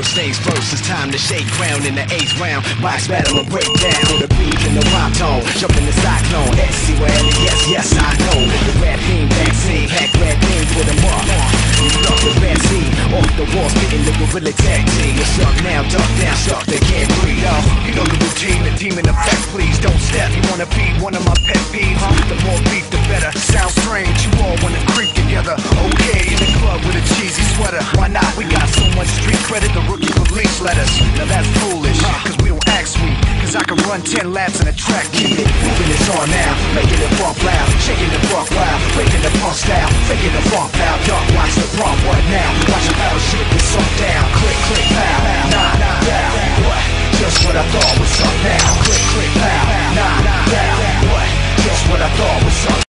First things first, it's time to shake ground in the eighth round. Box battle and break down. The beat in the rhyme tone, jump in the cyclone. SC well, yes, yes, I know. The rap team vaccine, pack red beans with them up. You the best seed, off the wall, spitting the gorilla tag team. You're stuck now, duck down, shark, they can't breathe. Yo, you know the routine, the team in effect, please don't step. You wanna be one of my pet peeves? The more beef, the run 10 laps in a track. Keep it moving, it's on now. Making it bump loud, shaking the fuck wild. Breaking the punk style, faking the funk out. Duck, watch the prompt, what now? Watch a battleship get sunk down. Click, click, pow. Nah, nah, down. What? Just what I thought was up now. Click, click, pow. Nah, down. What? Just what I thought was up.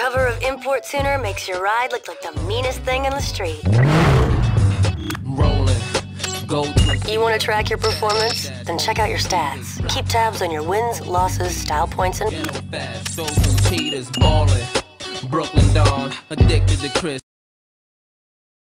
Cover of Import Tuner makes your ride look like the meanest thing in the street. Rolling. You want to track your performance? Then check out your stats. Keep tabs on your wins, losses, style points, and fast. So some cheaters balling. Brooklyn Dawn. Addicted to Chris.